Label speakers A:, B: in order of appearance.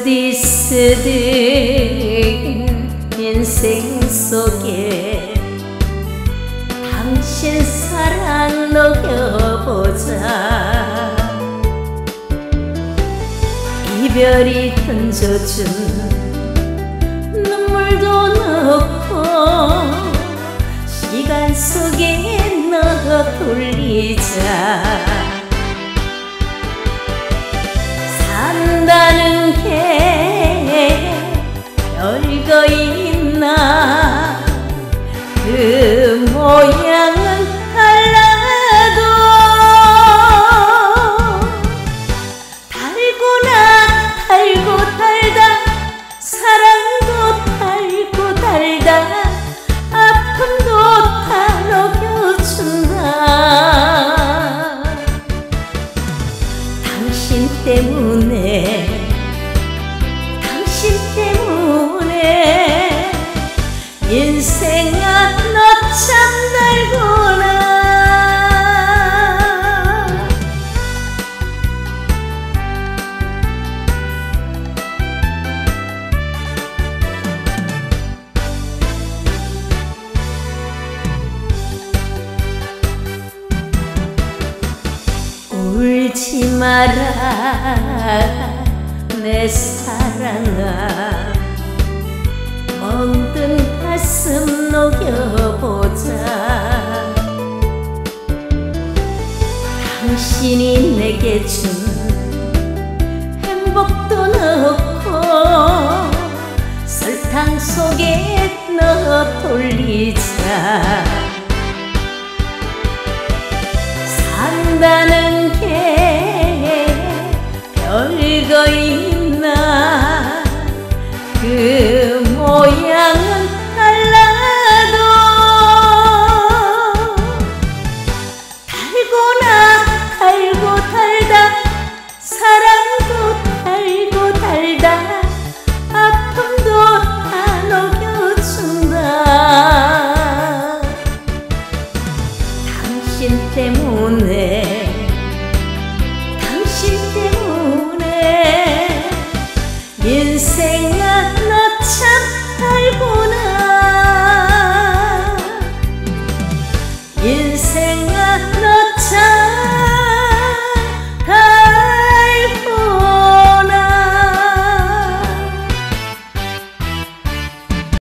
A: 쓰디쓰디 인생 속에 당신 사랑 녹여보자. 이별이 던져준 눈물도 넣고 시간 속에 넣어 돌리자. 산다는 게 모양은 달라도 달고나 달고 달다 사랑도 달고 달다 아픔도 다 녹여준다 당신 때문에 당신 때문에 인생아 너 참 달구나. 울지 마라 내 사랑아. 멍든 가슴 녹여 내게 준 행복도 넣고 설탕 속에 넣어 돌리자. 산다는 생각 너 참 알구나. 인생아 너참